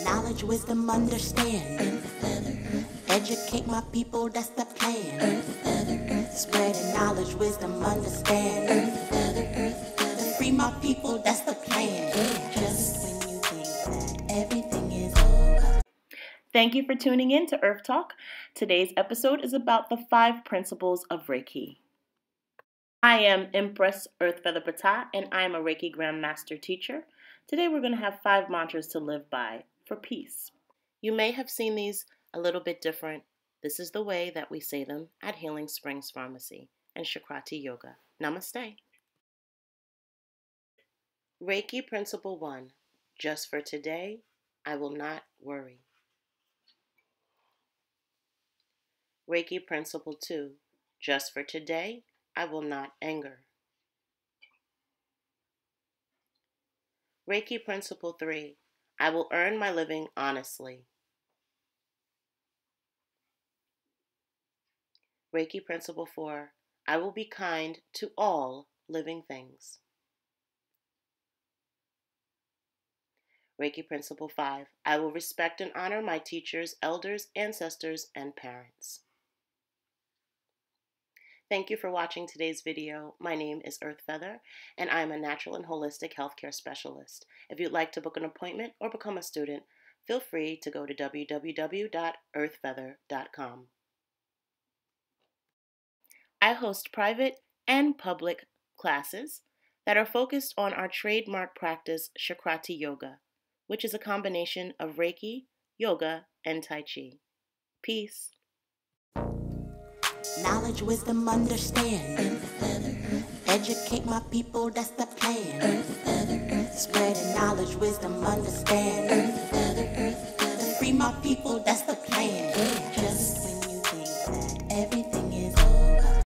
Knowledge, wisdom, understanding. Educate my people, that's the plan. Spreading knowledge, wisdom, understanding. Free my people, that's the plan. Just when you think that everything is over. Thank you for tuning in to Earth Talk. Today's episode is about the five principles of Reiki. I am Empress Earth Feathur Ptah, and I am a Reiki Grandmaster teacher. Today we're going to have five mantras to live by for peace. You may have seen these a little bit different. This is the way that we say them at Healing Springs Farmacy and Shakrati Yoga. Namaste. Reiki Principle 1 Just for today, I will not worry. Reiki Principle 2 Just for today, I will not anger. Reiki Principle 3 I will earn my living honestly. Reiki Principle 4 I will be kind to all living things. Reiki Principle 5 I will respect and honor my teachers, elders, ancestors, and parents. Thank you for watching today's video. My name is Earth Feathur, and I am a natural and holistic healthcare specialist. If you'd like to book an appointment or become a student, feel free to go to www.earthfeathur.com. I host private and public classes that are focused on our trademark practice, Shakrati Yoga, which is a combination of Reiki, yoga, and Tai Chi. Peace. Knowledge, wisdom, understanding. Educate my people, that's the plan. Earth, Spreading knowledge, wisdom, understanding. Free my people, that's the